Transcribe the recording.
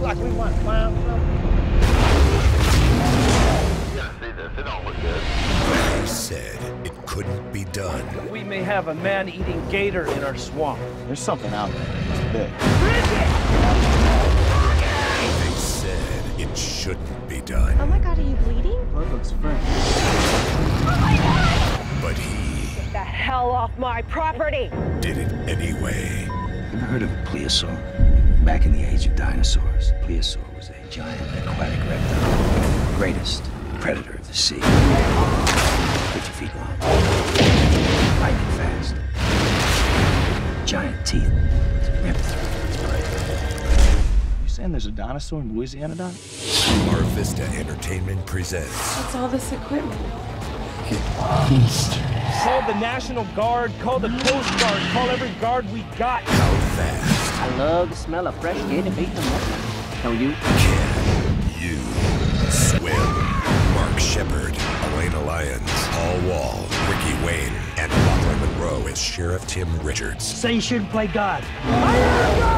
Doc, we want to climb He said it couldn't be done. We may have a man-eating gator in our swamp. There's something out there. It's big. They said it shouldn't be done. Oh my god, are you bleeding? Blood looks fresh. But he Get The hell off my property! did it anyway. Ever heard of a plesiosaur? Back in the age of dinosaurs, plesiosaur was a giant aquatic reptile, greatest predator of the sea. 50 feet long, lightning fast, giant teeth to rip through its prey. You saying there's a dinosaur in Louisiana, Doc? Mar Vista Entertainment presents What's all this equipment? Call the National Guard, call the Coast Guard, call every guard we got. How Fast I love the smell of fresh gator meat in the morning. Know you? Can You Swim? Mark Shepard, Elena Lyons, Paul Wall, Ricky Wayne, and Lachlan Monroe as Sheriff Tim Richards. Say you shouldn't play God. I am God!